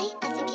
I think.